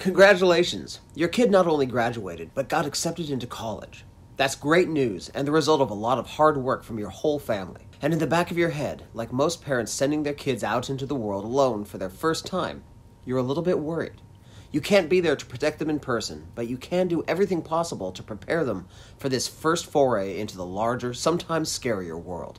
Congratulations! Your kid not only graduated, but got accepted into college. That's great news and the result of a lot of hard work from your whole family. And in the back of your head, like most parents sending their kids out into the world alone for their first time, you're a little bit worried. You can't be there to protect them in person, but you can do everything possible to prepare them for this first foray into the larger, sometimes scarier world.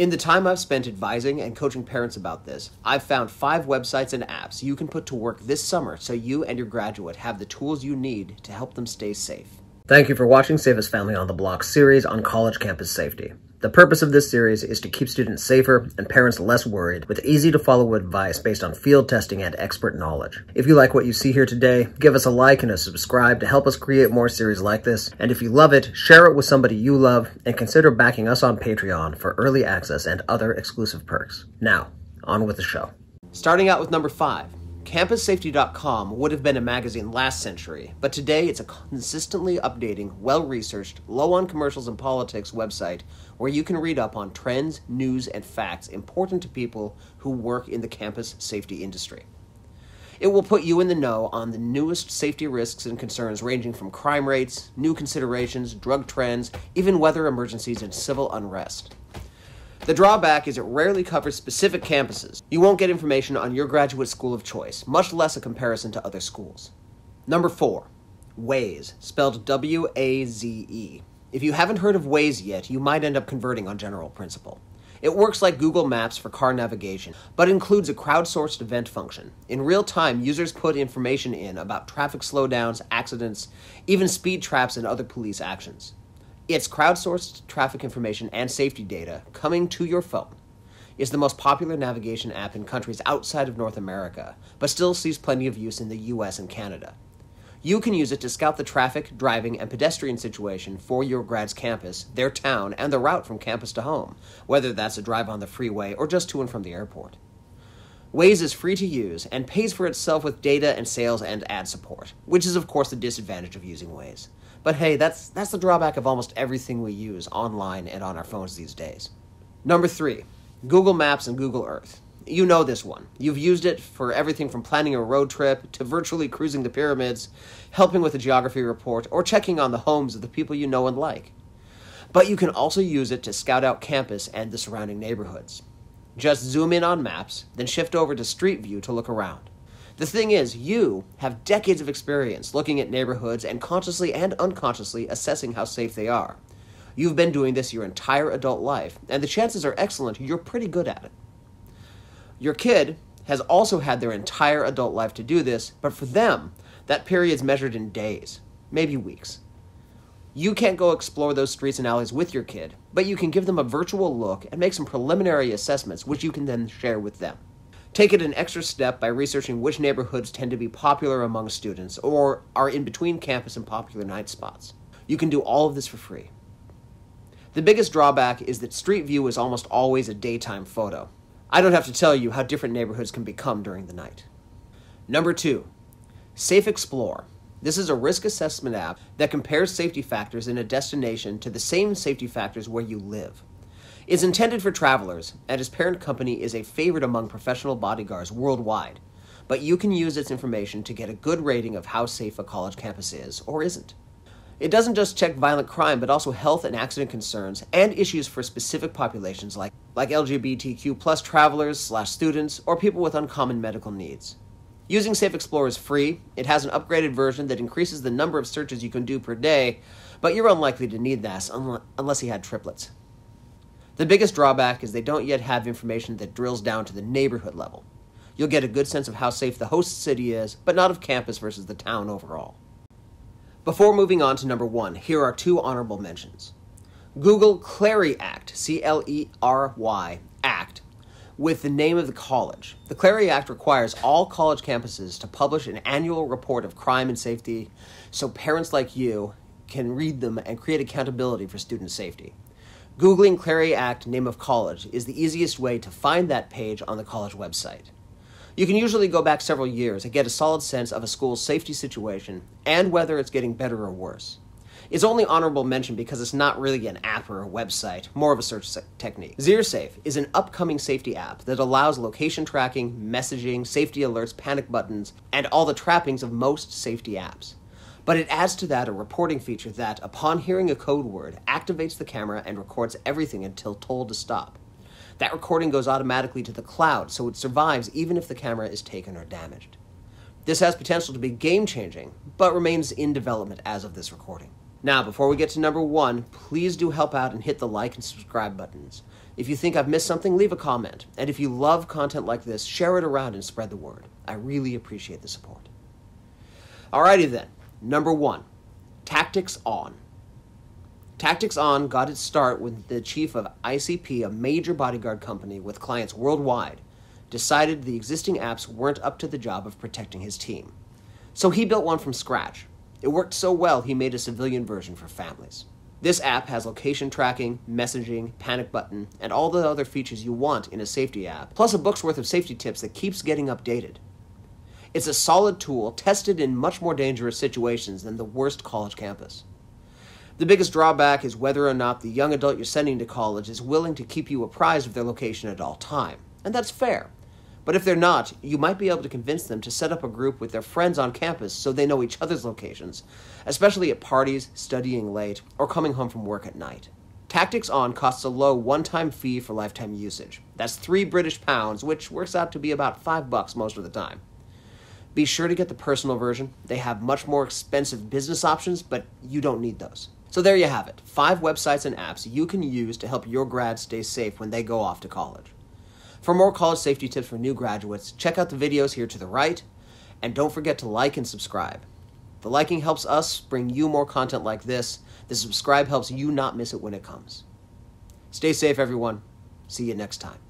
In the time I've spent advising and coaching parents about this, I've found five websites and apps you can put to work this summer so you and your graduate have the tools you need to help them stay safe. Thank you for watching Safest Family on the Block series on college campus safety. The purpose of this series is to keep students safer and parents less worried with easy to follow advice based on field testing and expert knowledge. If you like what you see here today, give us a like and a subscribe to help us create more series like this. And if you love it, share it with somebody you love and consider backing us on Patreon for early access and other exclusive perks. Now, on with the show. Starting out with number five. CampusSafety.com would have been a magazine last century, but today it's a consistently updating, well researched, low on commercials and politics website where you can read up on trends, news, and facts important to people who work in the campus safety industry. It will put you in the know on the newest safety risks and concerns ranging from crime rates, new considerations, drug trends, even weather emergencies and civil unrest. The drawback is it rarely covers specific campuses. You won't get information on your graduate school of choice, much less a comparison to other schools. Number 4. Waze, spelled W A Z E. If you haven't heard of Waze yet, you might end up converting on general principle. It works like Google Maps for car navigation, but includes a crowdsourced event function. In real time, users put information in about traffic slowdowns, accidents, even speed traps, and other police actions. It's crowdsourced traffic information and safety data coming to your phone. is the most popular navigation app in countries outside of North America, but still sees plenty of use in the US and Canada. You can use it to scout the traffic, driving, and pedestrian situation for your grad's campus, their town, and the route from campus to home, whether that's a drive on the freeway or just to and from the airport. Waze is free to use and pays for itself with data and sales and ad support, which is, of course, the disadvantage of using Waze. But hey, that's, that's the drawback of almost everything we use online and on our phones these days. Number three, Google Maps and Google Earth. You know this one. You've used it for everything from planning a road trip to virtually cruising the pyramids, helping with a geography report, or checking on the homes of the people you know and like. But you can also use it to scout out campus and the surrounding neighborhoods. Just zoom in on maps, then shift over to Street View to look around. The thing is, you have decades of experience looking at neighborhoods and consciously and unconsciously assessing how safe they are. You've been doing this your entire adult life, and the chances are excellent you're pretty good at it. Your kid has also had their entire adult life to do this, but for them, that period's measured in days, maybe weeks. You can't go explore those streets and alleys with your kid, but you can give them a virtual look and make some preliminary assessments, which you can then share with them. Take it an extra step by researching which neighborhoods tend to be popular among students or are in between campus and popular night spots. You can do all of this for free. The biggest drawback is that Street View is almost always a daytime photo. I don't have to tell you how different neighborhoods can become during the night. Number two, Safe Explore. This is a risk assessment app that compares safety factors in a destination to the same safety factors where you live is intended for travelers, and its parent company is a favorite among professional bodyguards worldwide. But you can use its information to get a good rating of how safe a college campus is or isn't. It doesn't just check violent crime, but also health and accident concerns and issues for specific populations like, like LGBTQ plus travelers slash students or people with uncommon medical needs. Using Safe Explorer is free. It has an upgraded version that increases the number of searches you can do per day, but you're unlikely to need that unless you had triplets. The biggest drawback is they don't yet have information that drills down to the neighborhood level. You'll get a good sense of how safe the host city is, but not of campus versus the town overall. Before moving on to number one, here are two honorable mentions. Google Clery Act, C L E R Y Act, with the name of the college. The Clery Act requires all college campuses to publish an annual report of crime and safety so parents like you can read them and create accountability for student safety. Googling Clery Act name of college is the easiest way to find that page on the college website. You can usually go back several years and get a solid sense of a school's safety situation and whether it's getting better or worse. It's only honorable mention because it's not really an app or a website, more of a search technique. ZeroSafe is an upcoming safety app that allows location tracking, messaging, safety alerts, panic buttons, and all the trappings of most safety apps. But it adds to that a reporting feature that, upon hearing a code word, activates the camera and records everything until told to stop. That recording goes automatically to the cloud, so it survives even if the camera is taken or damaged. This has potential to be game changing, but remains in development as of this recording. Now, before we get to number one, please do help out and hit the like and subscribe buttons. If you think I've missed something, leave a comment. And if you love content like this, share it around and spread the word. I really appreciate the support. Alrighty then, number one Tactics On. Tactics On got its start when the chief of ICP, a major bodyguard company with clients worldwide, decided the existing apps weren't up to the job of protecting his team. So he built one from scratch it worked so well, he made a civilian version for families. This app has location tracking, messaging, panic button, and all the other features you want in a safety app, plus a book's worth of safety tips that keeps getting updated. It's a solid tool tested in much more dangerous situations than the worst college campus. The biggest drawback is whether or not the young adult you're sending to college is willing to keep you apprised of their location at all time. And that's fair. But if they're not, you might be able to convince them to set up a group with their friends on campus so they know each other's locations, especially at parties, studying late, or coming home from work at night. Tactics On costs a low one time fee for lifetime usage. That's three British pounds, which works out to be about five bucks most of the time. Be sure to get the personal version. They have much more expensive business options, but you don't need those. So there you have it five websites and apps you can use to help your grads stay safe when they go off to college. For more college safety tips for new graduates, check out the videos here to the right, and don't forget to like and subscribe. The liking helps us bring you more content like this. The subscribe helps you not miss it when it comes. Stay safe, everyone. See you next time.